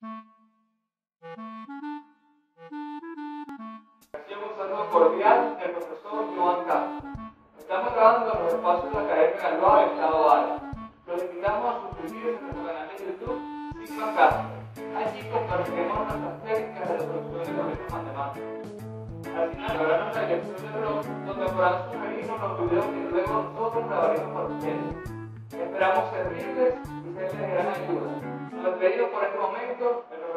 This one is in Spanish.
Un saludo cordial del profesor Joan Castro. Estamos trabajando en los espacios de la Academia Galois del Estado Árabe. Los invitamos a suscribirse a nuestro canal de YouTube Sigma Castro. Allí compartiremos nuestras técnicas de resolución de problemas matemáticos. Al final habrá nuestra lección de blog donde podrán sugerirnos los videos que luego nosotros grabaremos para ustedes. Esperamos servirles Rico.